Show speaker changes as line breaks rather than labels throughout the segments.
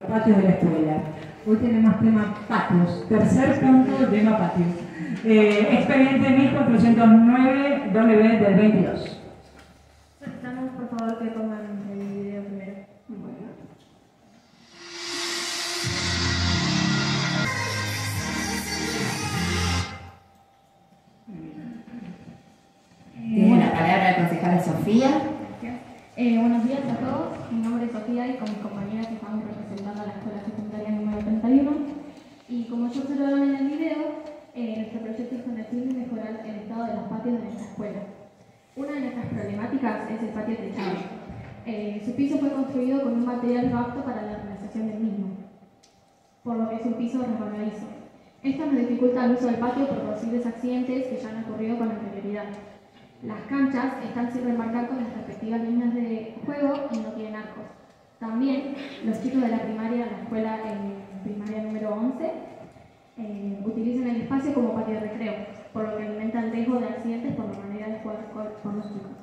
patios de la escuela. Hoy tenemos tema patios, tercer punto, tema patios. Eh, expediente 1409 W del 22.
Solicitamos por favor que pongan el video primero.
Tiene la palabra la concejala Sofía.
A todos, mi nombre es Sofía y con mis compañeras estamos representando a la escuela secundaria número 31 y como ya observaron en el video, eh, nuestro proyecto es con el fin de mejorar el estado de los patios de nuestra escuela. Una de nuestras problemáticas es el patio techado. Eh, su piso fue construido con un material no apto para la realización del mismo, por lo que es un piso resbaladizo. Esto nos dificulta el uso del patio por posibles accidentes que ya han ocurrido con anterioridad. Las canchas están sin remarcar con las respectivas líneas de juego y no tienen arcos. También los chicos de la primaria, la escuela en primaria número 11, eh, utilizan el espacio como patio de recreo, por lo que alimenta el riesgo de accidentes por la manera de jugar con, los chicos.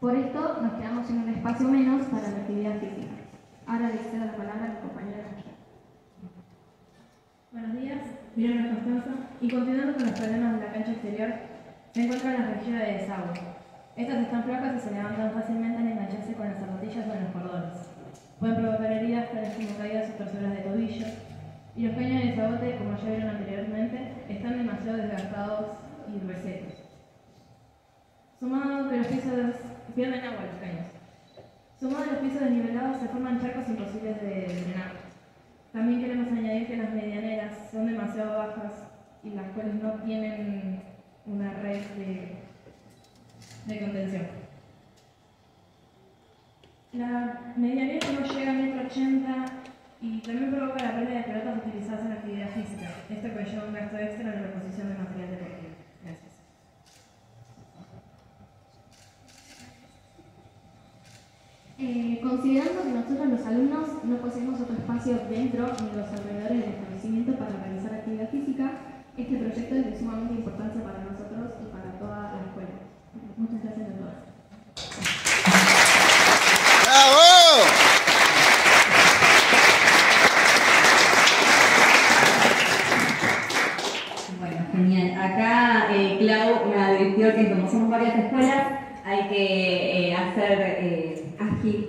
Por esto nos quedamos sin un espacio menos para la actividad física. Ahora le cedo la palabra a mi compañera.
Buenos días, mi nombre Constanza y continuando con los problemas de la cancha exterior, se encuentra la rejilla de desagüe. Estas están flacas y se levantan fácilmente al engancharse con las zapatillas o en los cordones. Pueden provocar heridas tales como caídas o torceduras de tobillo. Y los caños de desagote, como ya vieron anteriormente, están demasiado desgastados y recetos. Sumado que los pisos pierden agua los caños. Sumado a los pisos desnivelados se forman charcos imposibles de drenar. También queremos añadir que las medianeras son demasiado bajas y las cuales no tienen una red de, contención. La medianera no llega a metro ochenta y también provoca la pérdida de pelotas utilizadas en actividad física. Esto conlleva un gasto extra en la reposición de material deportivo. Gracias.
Eh, considerando que nosotros los alumnos no poseemos otro espacio dentro ni los alrededores del establecimiento para realizar actividad física, este proyecto es de sumamente importancia para nosotros y para toda la escuela. Muchas gracias a todos.
¡Bravo!
Bueno, genial. Acá, eh, Me advirtió que como somos varias escuelas, hay que eh, hacer eh,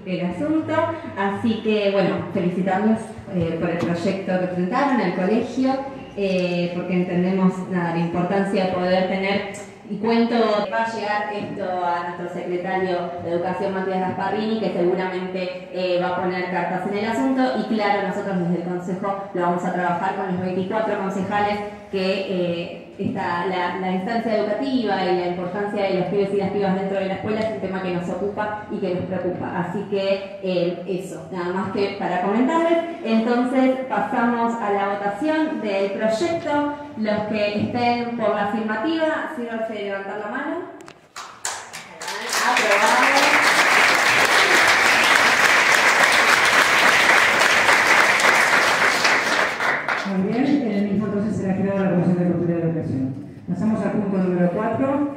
el asunto. Así que, bueno, felicitarlos eh, por el proyecto que presentaron al colegio, eh, porque entendemos la importancia de poder tener. Y cuento, va a llegar esto a nuestro secretario de Educación, Matías Gasparrini, que seguramente va a poner cartas en el asunto. Y claro, nosotros desde el Consejo lo vamos a trabajar con los 24 concejales que esta, la, la instancia educativa y la importancia de los pibes y las pibas dentro de la escuela es un tema que nos ocupa y que nos preocupa. Así que eh, eso, nada más que para comentarles. Entonces pasamos a la votación del proyecto. Los que estén por la afirmativa, sírvanse de levantar la mano. Aprobado.
Muy bien, será creada la Comisión de Cultura y Educación. Pasamos al punto número 4.